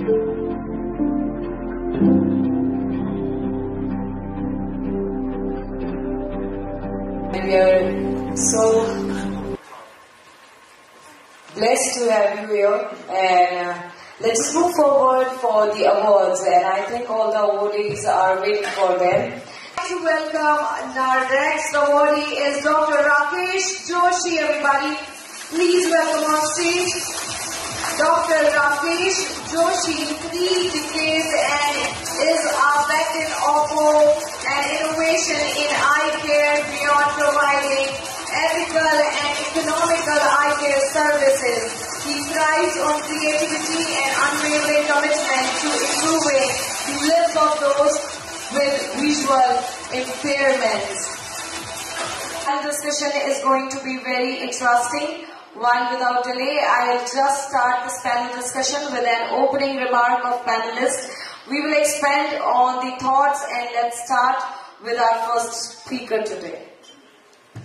We are so blessed to have you here. And uh, let's move forward for the awards. And I think all the awardees are waiting for them. to welcome our next awardee is Dr. Rakesh Joshi, everybody. Please welcome on stage Dr. Rakesh Joshi, decades and is a beacon of hope and innovation in eye care beyond providing ethical and economical eye care services. He thrives on creativity and unwavering commitment to improving the lives of those with visual impairments. And this session is going to be very interesting. One without delay, I'll just start this panel discussion with an opening remark of panelists. We will expand on the thoughts and let's start with our first speaker today.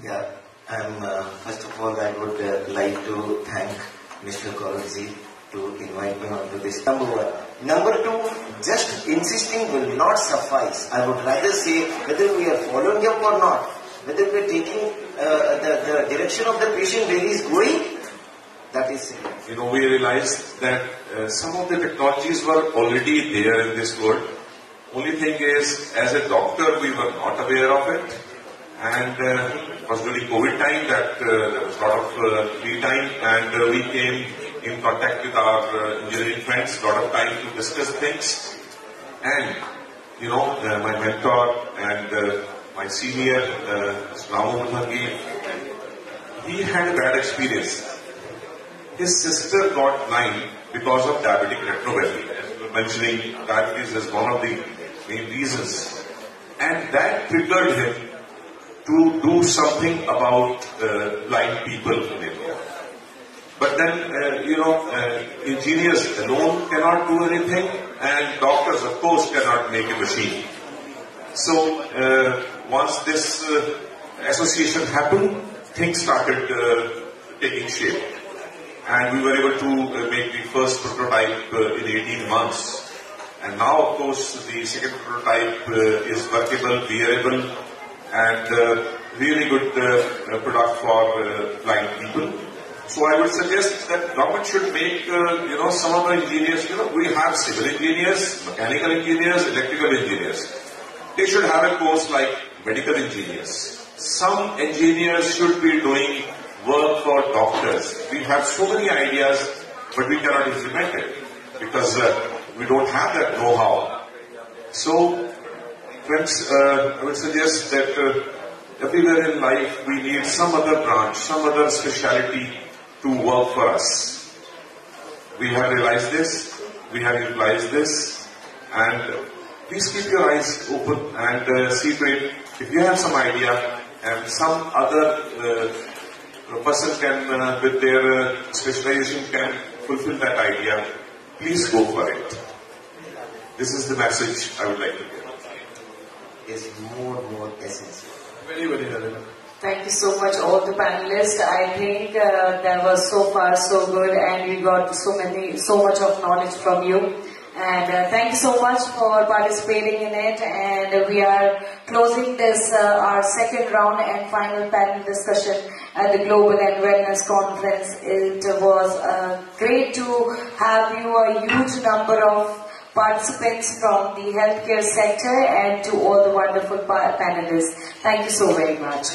Yeah, I'm, uh, first of all, I would uh, like to thank Mr. Kaurji to invite me onto this. Number one. Number two, just insisting will not suffice. I would rather say whether we are following up or not, whether we are taking uh, the, the direction of the patient where he is going, that is. You know, we realized that uh, some of the technologies were already there in this world. Only thing is, as a doctor, we were not aware of it. And uh, it was during COVID time that uh, there was a lot of uh, free time and uh, we came in contact with our engineering friends, a lot of time to discuss things. And, you know, my mentor and my senior, uh, Mukherjee, he had a bad experience. His sister got blind because of diabetic retinopathy. As mentioning, diabetes is one of the main reasons. And that triggered him to do something about uh, blind people in India. But then, uh, you know, uh, engineers alone cannot do anything, and doctors, of course, cannot make a machine. So, uh, once this uh, association happened, things started uh, taking shape. And we were able to uh, make the first prototype uh, in 18 months. And now, of course, the second prototype is workable, wearable, and really good uh, product for uh, blind people. So I would suggest that government should make, uh, you know, some of the engineers, you know, we have civil engineers, mechanical engineers, electrical engineers. They should have a course like medical engineers. Some engineers should be doing work for doctors. We have so many ideas, but we cannot implement it because uh, we don't have that know-how. So, friends, uh, I would suggest that uh, everywhere in life we need some other branch, some other speciality to work for us. We have realized this, we have utilized this, and please keep your eyes open and uh, see to it. If you have some idea and some other uh, person can, uh, with their uh, specialization, can fulfill that idea, please go for it. This is the message I would like to give. Is more and more essential. Very, very relevant. Thank you so much, all the panelists. I think uh, that was so far so good, and we got so many, so much of knowledge from you. And uh, thank you so much for participating in it. And we are closing this uh, our second round and final panel discussion at the Global and Wellness Conference. It was uh, great to have you, a huge number of participants from the healthcare sector, and to all the wonderful panelists. Thank you so very much.